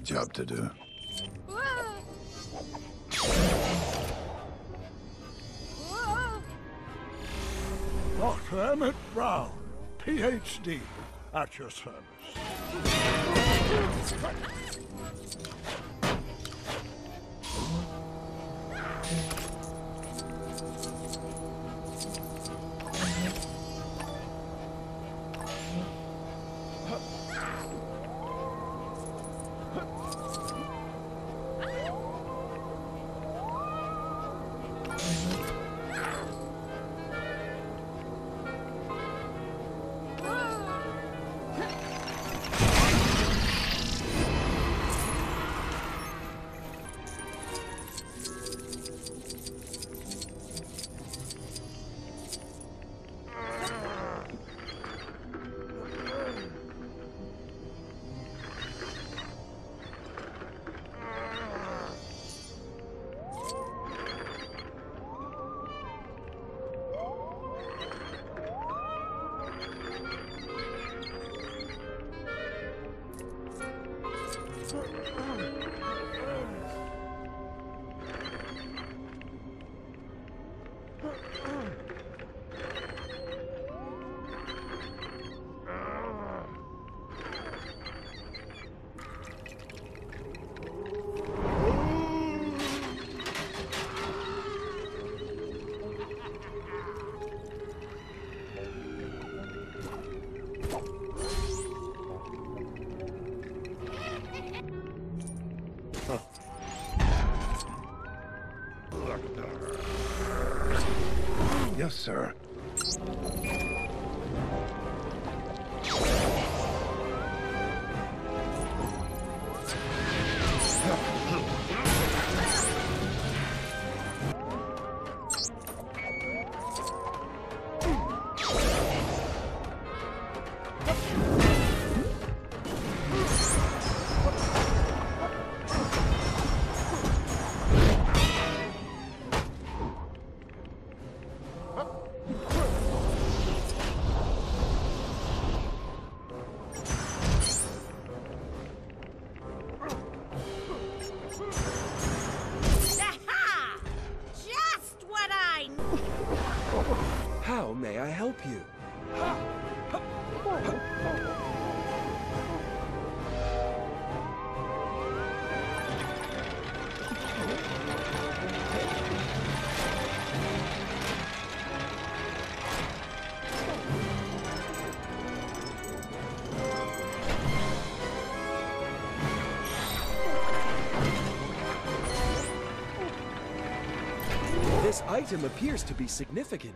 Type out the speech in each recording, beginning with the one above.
job to do. Dr. Emmett Brown, PhD, at your service. Amen. Oh. Yes, sir. Item appears to be significant.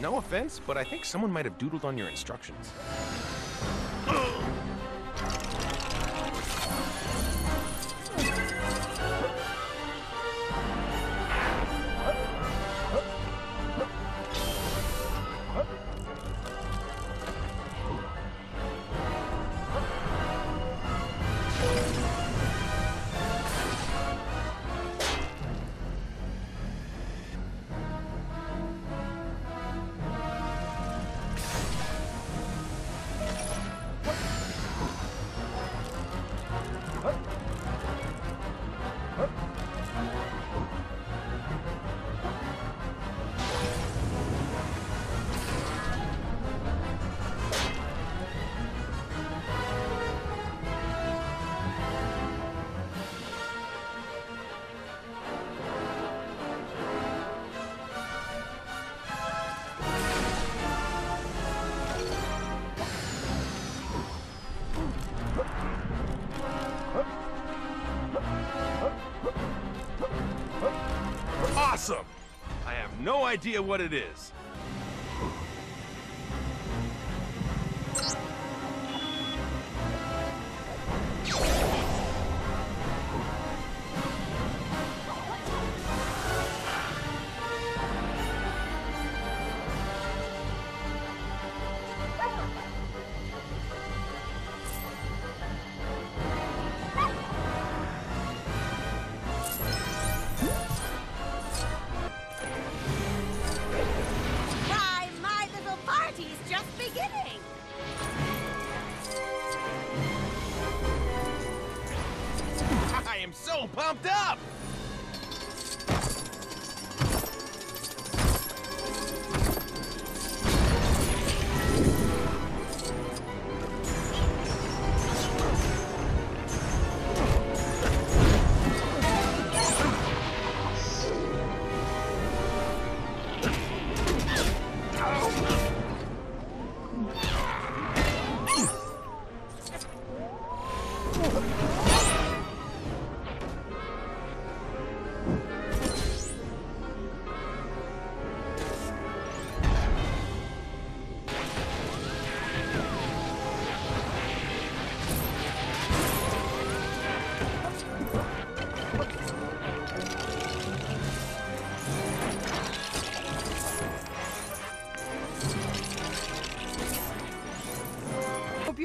No offense, but I think someone might have doodled on your instructions. awesome! I have no idea what it is,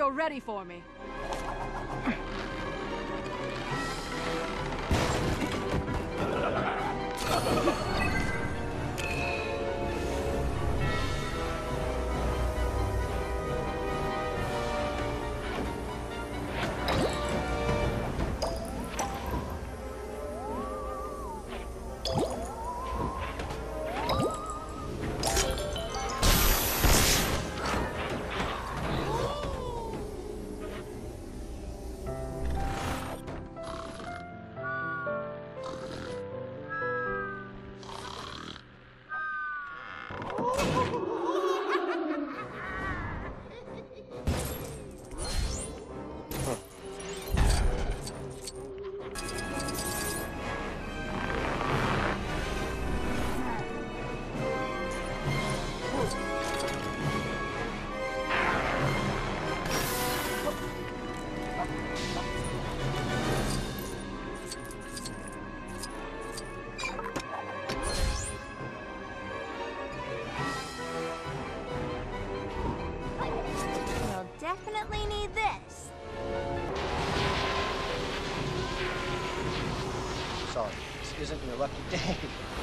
you're ready for me. Isn't your lucky day.